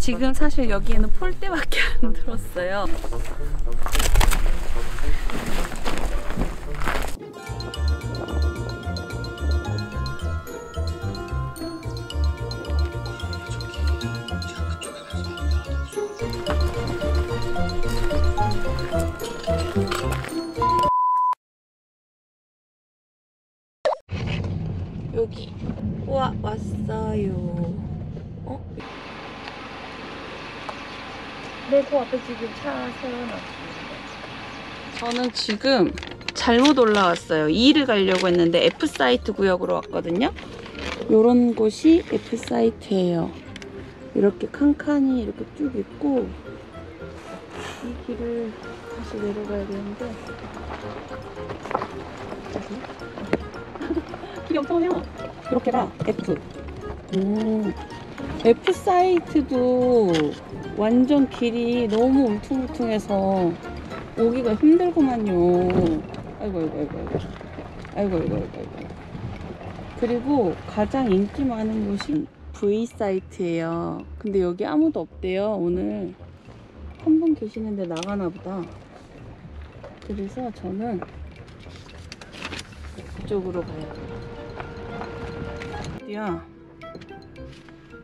지금 사실 여기에는 폴대밖에 안 들었어요. 네, 그 앞에 지금 차 세워놨습니다. 저는 지금 잘못 올라왔어요. 2를 가려고 했는데 F 사이트 구역으로 왔거든요. 요런 곳이 F 사이트예요. 이렇게 칸칸이 이렇게 쭉 있고 이 길을 다시 내려가야 되는데 길이 엄청해요. 이렇게가 F. 음, F 사이트도 완전 길이 너무 울퉁불퉁해서 오기가 힘들구만요. 아이고, 아이고, 아이고, 아이고. 아이고, 아이고, 아이고, 아이고. 그리고 가장 인기 많은 곳이 V 사이트예요. 근데 여기 아무도 없대요. 오늘 한 분 계시는데 나가나 보다. 그래서 저는 이쪽으로 가야 돼요. 어디야?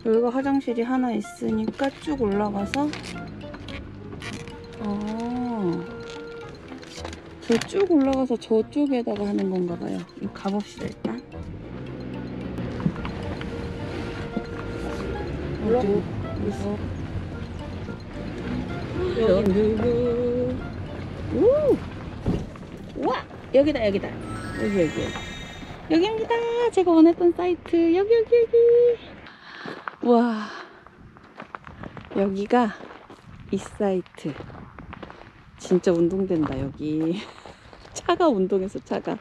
여기가 화장실이 하나 있으니까 쭉 올라가서 아, 저쭉 올라가서 저쪽에다가 하는 건가 봐요. 가봅시다 일단. 어디 있어? 여기 누구? 우! 와! 여기다 여기다. 여기 여기. 여기입니다. 제가 원했던 사이트. 여기 여기 여기. 와. 여기가 이 사이트. 진짜 운동된다 여기. 차가 운동해서 차가.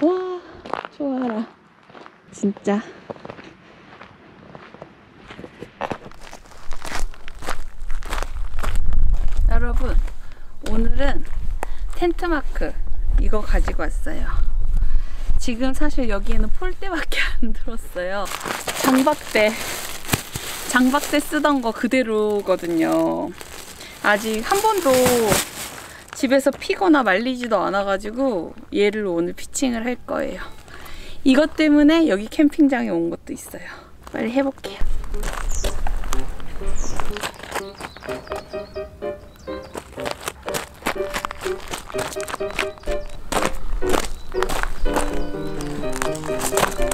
와 좋아라. 진짜. 여러분 오늘은 텐트마크 이거 가지고 왔어요. 지금 사실 여기에는 폴대밖에 안 들었어요. 장박대. 장박대 쓰던 거 그대로거든요. 아직 한 번도 집에서 피거나 말리지도 않아가지고 얘를 오늘 피칭을 할 거예요. 이것 때문에 여기 캠핑장에 온 것도 있어요. 빨리 해볼게요. si.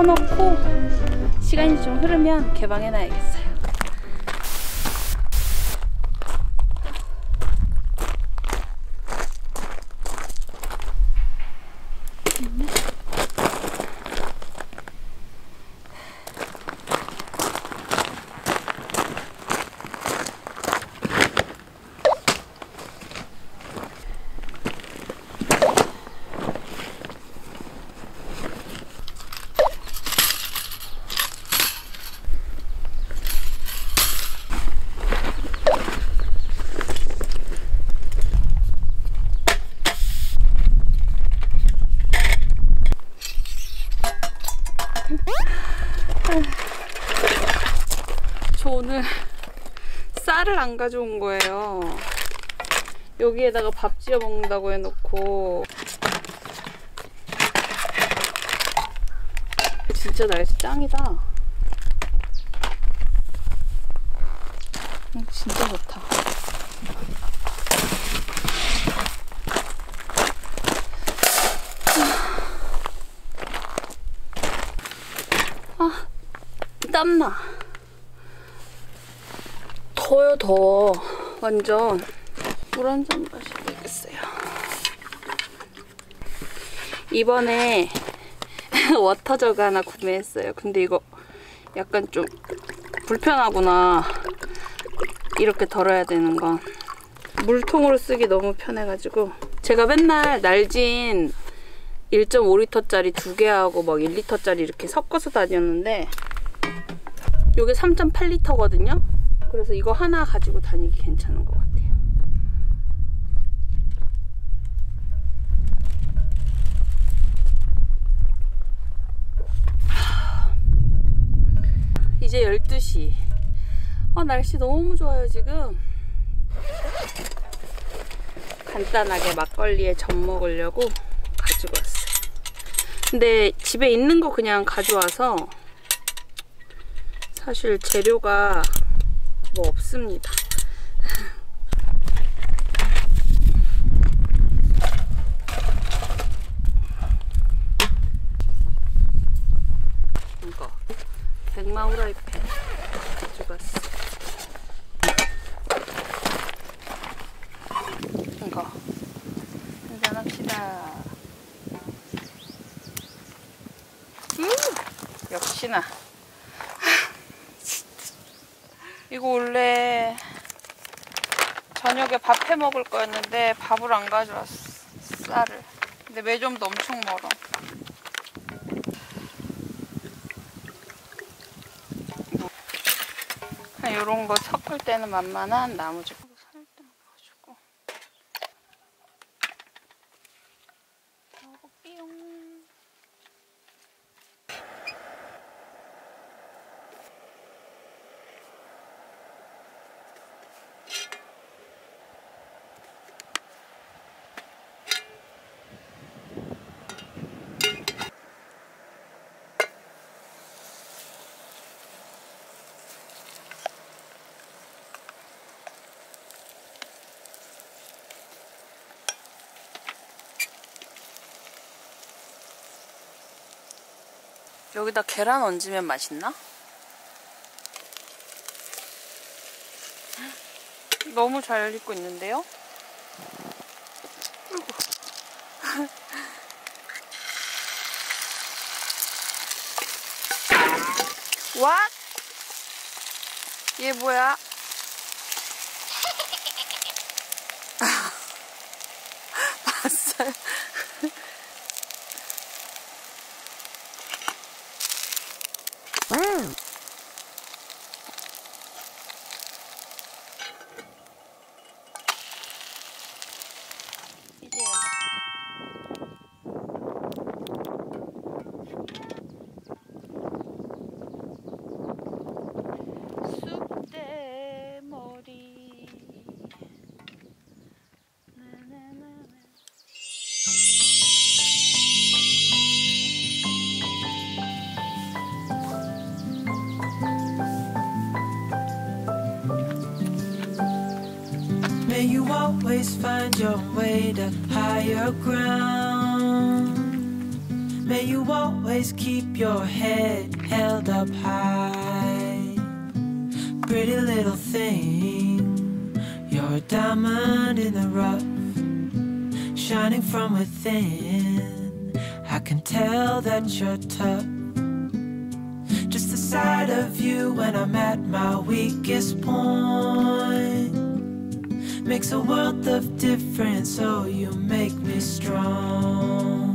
좀 펴놓고 시간이 좀 흐르면 개방해놔야겠어요. 저 오늘 쌀을 안 가져온 거예요. 여기에다가 밥 지어 먹는다고 해놓고 진짜 날씨 짱이다. 음, 진짜 좋다. 아, 땀나. 더워요, 더워. 완전. 물 한 잔 마셔야 되겠어요. 이번에 워터저그 하나 구매했어요. 근데 이거 약간 좀 불편하구나. 이렇게 덜어야 되는 건. 물통으로 쓰기 너무 편해가지고. 제가 맨날 날진 1.5리터짜리 두 개하고 막 1리터짜리 이렇게 섞어서 다녔는데 이게 3.8리터거든요. 그래서 이거 하나 가지고 다니기 괜찮은 것 같아요. 이제 12시. 아, 날씨 너무 좋아요, 지금. 간단하게 막걸리에 젖 먹으려고 가지고 왔어요. 근데 집에 있는 거 그냥 가져와서 사실 재료가 뭐 없습니다. 이거 백마 후라이팬 가져갔어. 이거 한잔합시다. 음, 역시나. 이거 원래 저녁에 밥 해 먹을 거였는데 밥을 안 가져왔어. 쌀을. 근데 매점도 엄청 멀어. 이런 거 섞을 때는 만만한 나무즙. 여기다 계란 얹으면 맛있나? 너무 잘 익고 있는데요? 왓? 얘 뭐야? Always find your way to higher ground. May you always keep your head held up high. Pretty little thing, you're a diamond in the rough, shining from within. I can tell that you're tough. Just the sight of you when I'm at my weakest point makes a world of difference. Oh, you make me strong.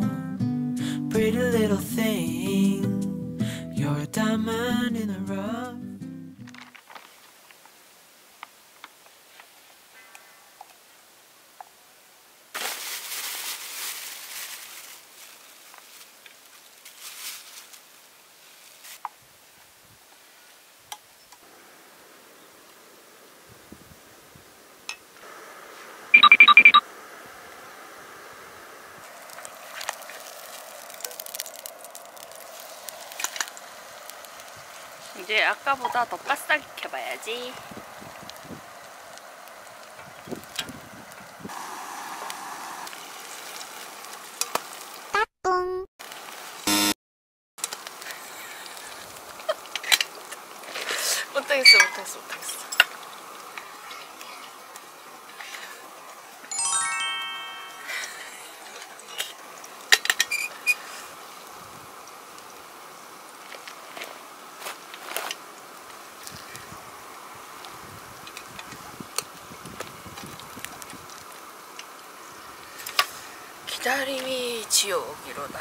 Pretty little thing, you're a diamond in the rough. 이제 아까보다 더 바싹 익혀봐야지. 못하겠어, 못하겠어, 못하겠어. 기다림이 지옥이로다.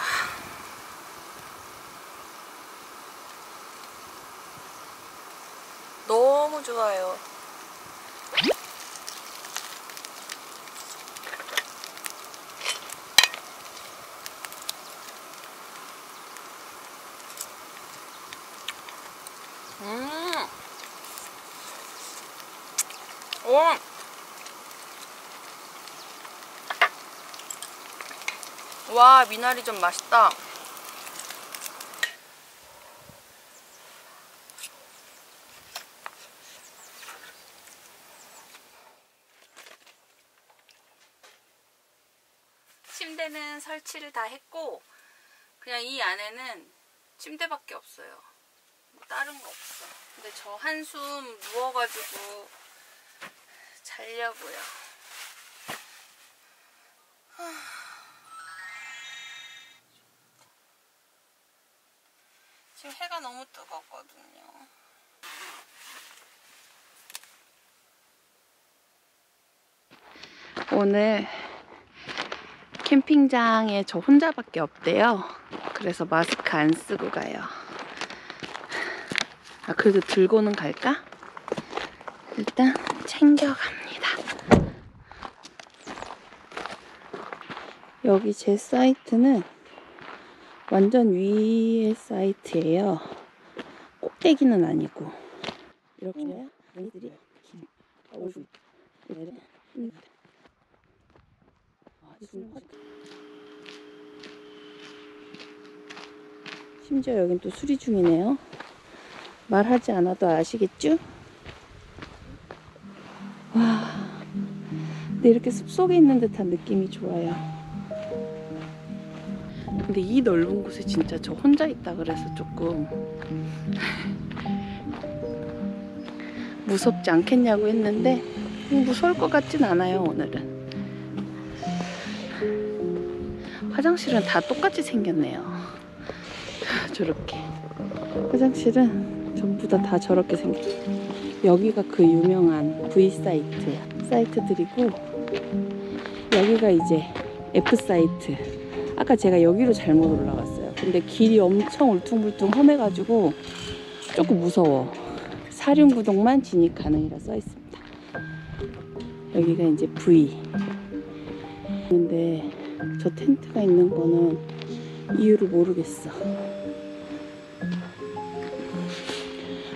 너무 좋아요. 음. 오. 와, 미나리 좀 맛있다. 침대는 설치를 다 했고 그냥 이 안에는 침대밖에 없어요. 뭐 다른 거 없어. 근데 저 한숨 누워가지고 자려고요. 지금 해가 너무 뜨겁거든요. 오늘 캠핑장에 저 혼자밖에 없대요. 그래서 마스크 안 쓰고 가요. 아, 그래도 들고는 갈까? 일단 챙겨갑니다. 여기 제 사이트는 완전 위의 사이트예요. 꼭대기는 아니고 이렇게 아이들이 오후 내려 심지어 여긴 또 수리 중이네요. 말하지 않아도 아시겠죠? 와, 근데 이렇게 숲속에 있는 듯한 느낌이 좋아요. 근데 이 넓은 곳에 진짜 저 혼자 있다 그래서 조금 무섭지 않겠냐고 했는데 무서울 것 같진 않아요 오늘은. 화장실은 다 똑같이 생겼네요. 저렇게. 화장실은 전부 다 다 저렇게 생겼어요 여기가 그 유명한 V 사이트 사이트들이고 여기가 이제 F 사이트 아까 제가 여기로 잘못 올라갔어요. 근데 길이 엄청 울퉁불퉁 험해가지고 조금 무서워. 사륜구동만 진입 가능이라 써 있습니다. 여기가 이제 V. 근데 저 텐트가 있는 거는 이유를 모르겠어.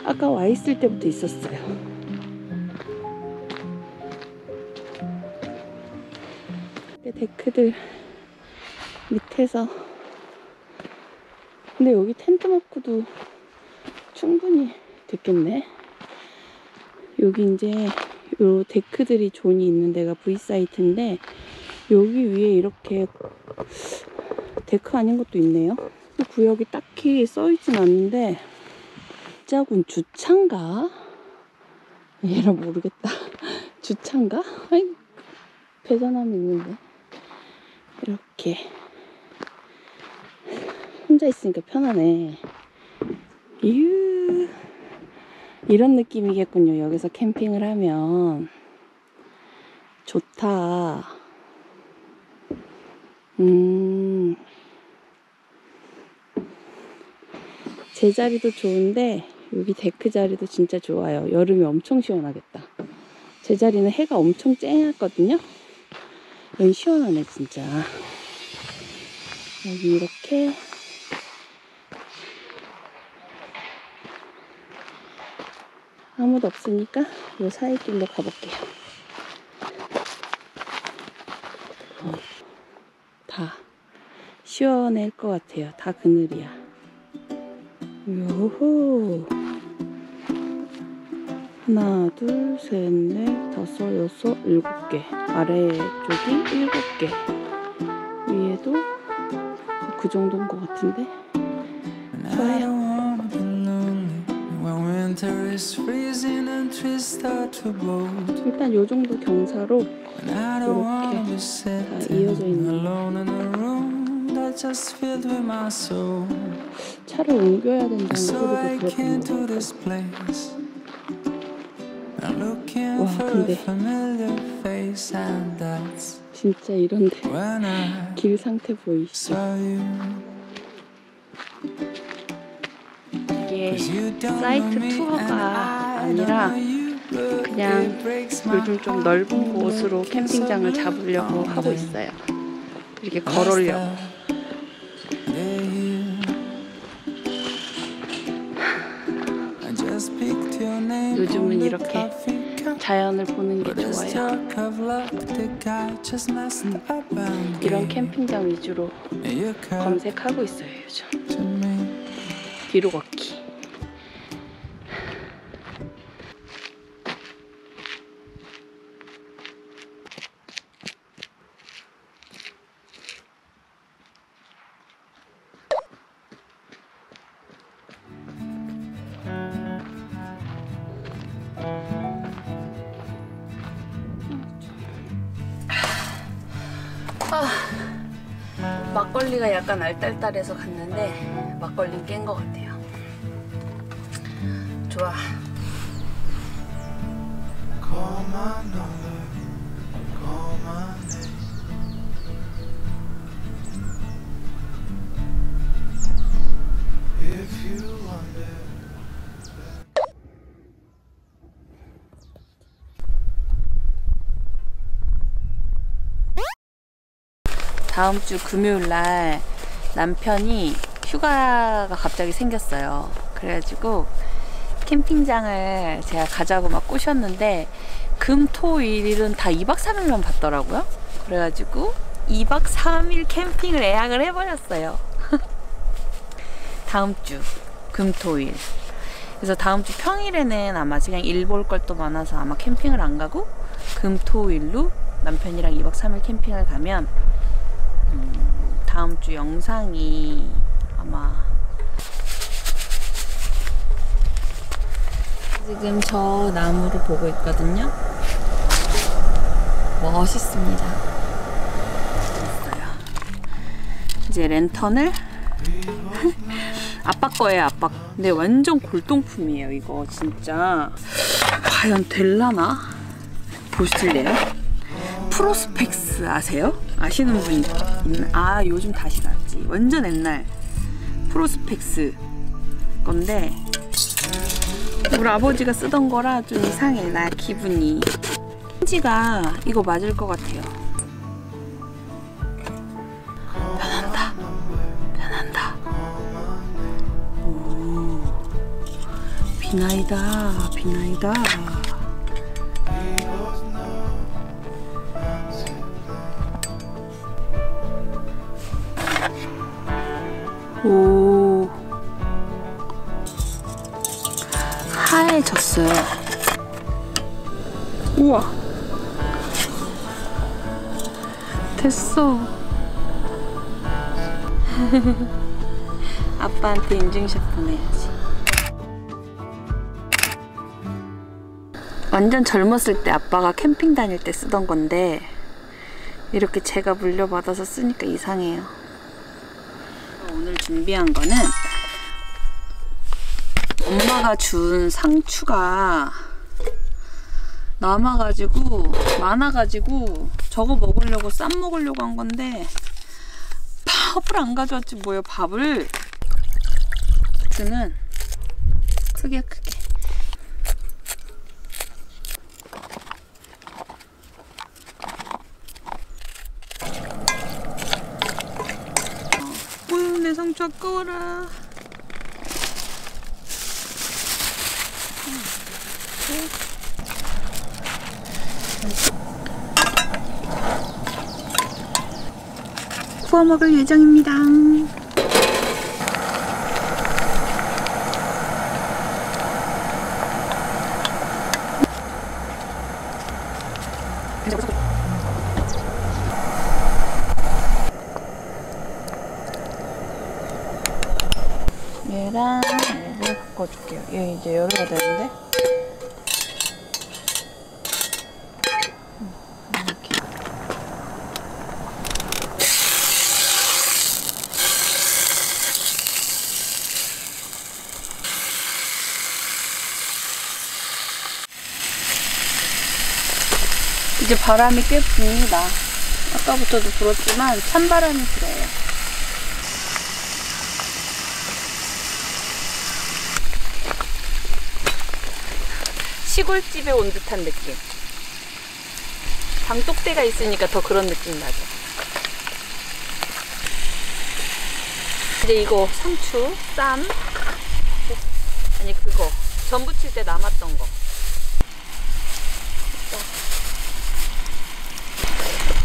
아까 와 있을 때부터 있었어요. 데크들 밑에서. 근데 여기 텐트 놓고도 충분히 됐겠네. 여기 이제 요 데크들이 존이 있는 데가 V사이트인데 여기 위에 이렇게 데크 아닌 것도 있네요. 구역이 딱히 써있진 않는데 자군 주차인가? 에라 모르겠다. 주차인가? 아이 배전함이 있는데. 이렇게 혼자 있으니까 편하네. 이유 이런 느낌이겠군요. 여기서 캠핑을 하면 좋다. 음, 제 자리도 좋은데 여기 데크 자리도 진짜 좋아요. 여름에 엄청 시원하겠다. 제 자리는 해가 엄청 쨍했거든요. 여기 시원하네 진짜. 여기 이렇게 아무도 없으니까 이 사이길로 가볼게요. 어, 다 시원할 것 같아요. 다 그늘이야. 요호. 하나, 둘, 셋, 넷, 다섯, 여섯, 일곱 개. 아래쪽이 일곱 개. 위에도 그 정도인 것 같은데. Don't 일단 요 정도 경사로 And I don't wanna be 이어져 있는. alone in a room that's just filled with my soul. 차를 옮겨야 된다는 So I 소리도 들었던 것 looking 와, for 근데- a familiar face, and that's 진짜 이런데 when I 길 상태 보이시죠? 사이트 투어가 아니라 그냥 요즘 좀 넓은 곳으로 캠핑장을 잡으려고 하고. 있어요. 이렇게 걸으려고. 요즘은 이렇게. 자연을 보는 게 좋아요. 이런 캠핑장 위주로 검색하고 있어요, 요즘. 뒤로 걷기. 막걸리가 약간 알딸딸해서 갔는데 막걸리 깬 것 같아요. 좋아. If you 다음 주 금요일 날 남편이 휴가가 갑자기 생겼어요. 그래가지고 캠핑장을 제가 가자고 막 꼬셨는데 금, 토, 일은 다 2박 3일만 받더라고요. 그래가지고 2박 3일 캠핑을 예약을 해버렸어요. 다음 주 금, 토, 일. 그래서 다음 주 평일에는 아마 그냥 일볼 것도 많아서 아마 캠핑을 안 가고 금, 토, 일로 남편이랑 2박 3일 캠핑을 가면 음, 다음 주 영상이 아마 지금 저 나무를 보고 있거든요. 멋있습니다. 이제 랜턴을 아빠 거예요, 아빠. 근데 완전 골동품이에요, 이거 진짜. 과연 될라나? 보실래요? 프로스펙스 아세요? 아시는 분 있나? 아 요즘 다시 나왔지. 완전 옛날 프로스펙스 건데 우리 아버지가 쓰던 거라 좀 이상해 나 기분이. 힌지가 이거 맞을 것 같아요. 변한다. 변한다. 오. 비나이다 비나이다 오 하얘졌어요. 우와 됐어. 아빠한테 인증샷 보내야지. 완전 젊었을 때 아빠가 캠핑 다닐 때 쓰던 건데 이렇게 제가 물려받아서 쓰니까 이상해요. 오늘 준비한 거는 엄마가 준 상추가 남아가지고 많아가지고 저거 먹으려고 쌈 먹으려고 한 건데 밥을 안 가져왔지 뭐예요 밥을? 주는 크게 크게 상추 아까워라 구워 먹을 예정입니다. 얘랑 얘를 바꿔줄게요. 얘 이제 열어야 되는데. 음, 이렇게. 이제 바람이 꽤 붑니다. 아까부터도 불었지만 찬바람이 불어요. 시골집에 온 듯한 느낌. 방독대가 있으니까 더 그런 느낌 나죠. 이제 이거 상추, 쌈, 아니 그거 전 부 칠 때 남았던 거.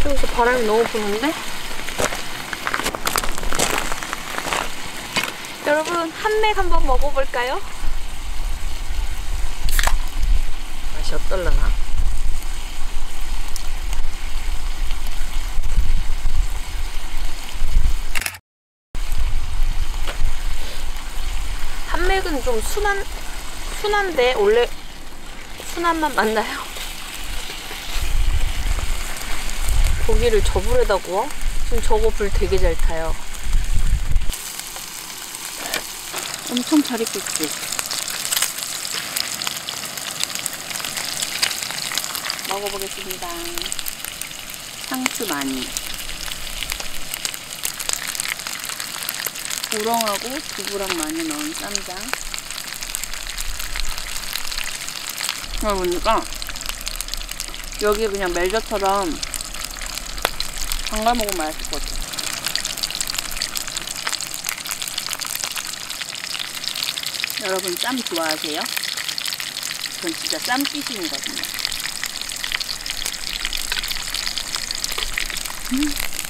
여기서 바람이 너무 부는데? 여러분 한맥 한번 먹어볼까요? 맛이 어떨라나? 한맥은 좀 순한 순한데 원래 순한 맛 맞나요? 고기를 저 불에다 구워? 지금 저거 불 되게 잘 타요. 엄청 잘 익겠지? 먹어보겠습니다. 상추 많이. 우렁하고 두부랑 많이 넣은 쌈장. 그러고 보니까 여기 그냥 멜젓처럼 담가 먹으면 맛있을 것 같아. 여러분 쌈 좋아하세요? 전 진짜 쌈 끼신이거든요. 음.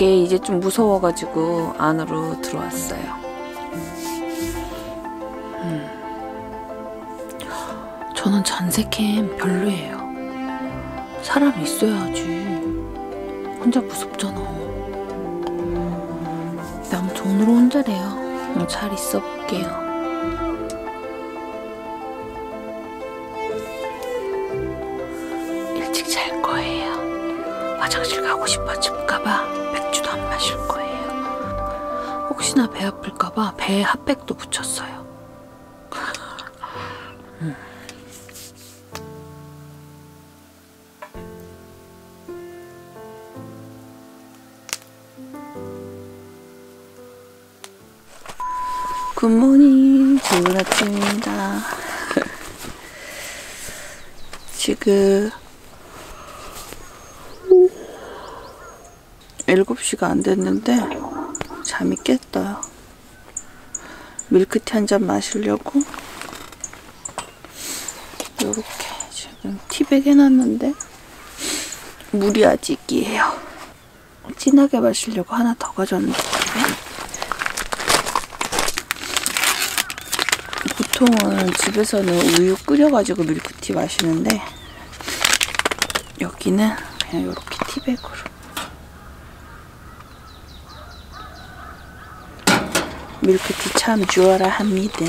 밖에 이제 좀 무서워가지고 안으로 들어왔어요. 음. 저는 전세캠 별로예요. 사람 있어야지. 혼자 무섭잖아. 아무튼 오늘 혼자래요. 어, 잘 있어 볼게요. 배 아플까봐 배에 핫팩도 붙였어요. 음. 굿모닝, 좋은 아침입니다. 지금 7시가 안 됐는데 잠이 깼어요. 밀크티 한 잔 마시려고 이렇게 지금 티백 해놨는데 물이 아직이에요. 진하게 마시려고 하나 더 가져왔는데. 보통은 집에서는 우유 끓여가지고 밀크티 마시는데 여기는 그냥 이렇게 티백으로 밀크티 참 좋아라 합니다.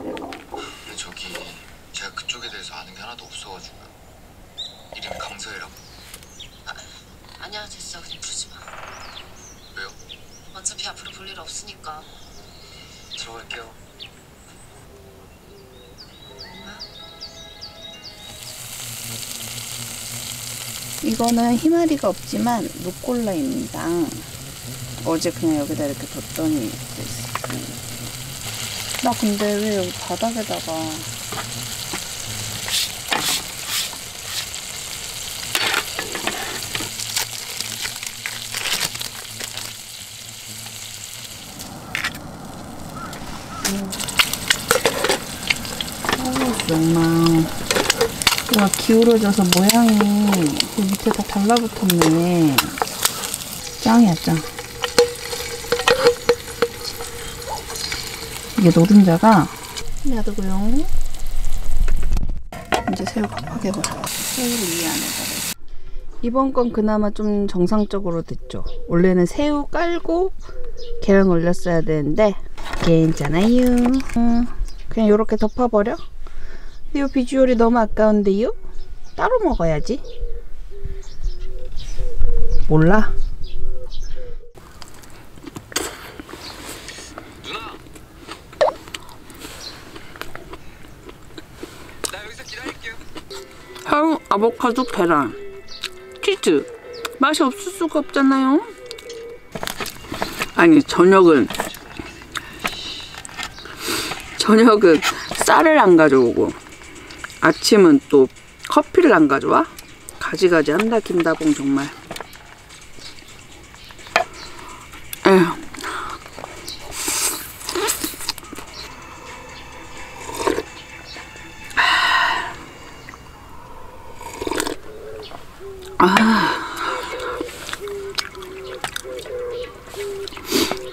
근데 저기 제가 그쪽에 대해서 아는 게 하나도 없어가지고요. 이름이 강서혜라고. 아니야 됐어 그냥 부르지 마 왜요? 어차피 앞으로 볼 일 없으니까 들어갈게요. 이거는 희마리가 없지만 루꼴라입니다. 어제 그냥 여기다 이렇게 뒀더니 됐어요. 나 근데 왜 여기 바닥에다가 정말 와 기울어져서 모양이 그 밑에 다 달라붙었네. 짱이야 짱. 이게 노른자가 놔두고요. 이제 새우가 파개버려 새우를 이 안에다가 이번 건 그나마 좀 정상적으로 됐죠. 원래는 새우 깔고 계란 올렸어야 되는데 괜찮아요. 음, 그냥 이렇게 덮어버려? 이 비주얼이 너무 아까운데요? 따로 먹어야지. 몰라? 누나. 나 여기서 기다릴게요. 새우, 아보카도, 계란, 치즈. 맛이 없을 수가 없잖아요. 아니 저녁은 저녁은 쌀을 안 가져오고 아침은 또 커피를 안 가져와? 가지가지 한다 김다봉 정말. 에휴.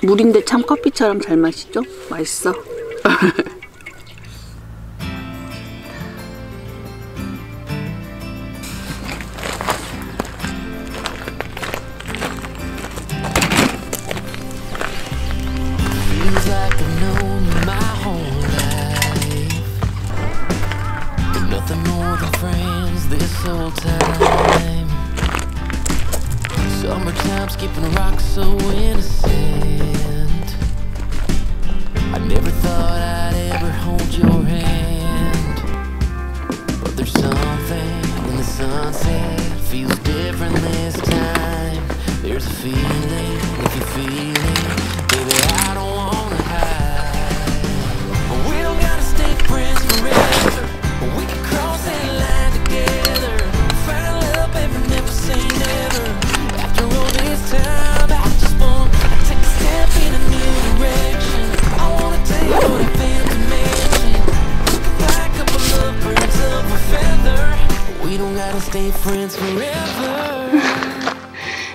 물인데 참 커피처럼 잘 마시죠? 맛있어.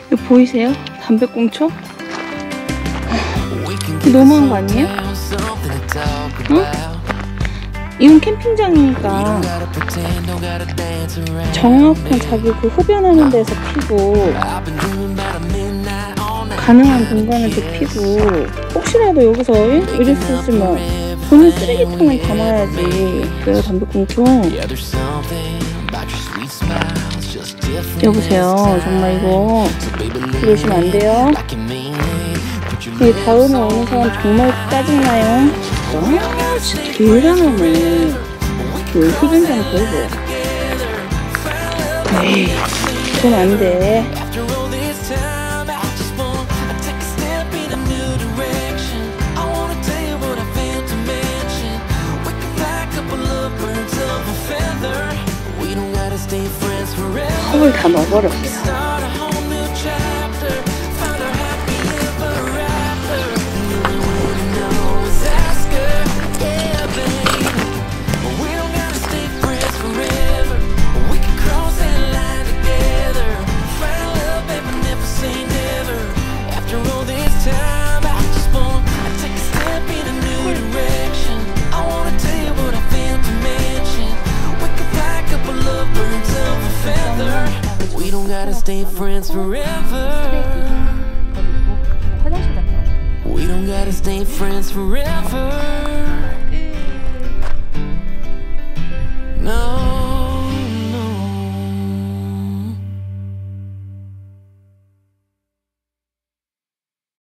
이거 보이세요? 담배꽁초? 너무한 거 아니에요? about. 이건 캠핑장이니까. 정확한 자기 그 흡연하는 데서 피고. 가능한 공간에서 피고 혹시라도 여기서 이럴 수 있으면 본인 쓰레기통에 담아야지 그래야 담배꽁초 여보세요? 정말 이거 이러시면 안 돼요? 이 다음에 오는 사람 정말 짜증나요? 대단하네 그 흡연장 보고 에이 그건 안돼 Alejandro Borgia. gotta stay friends forever. We don't gotta stay friends forever.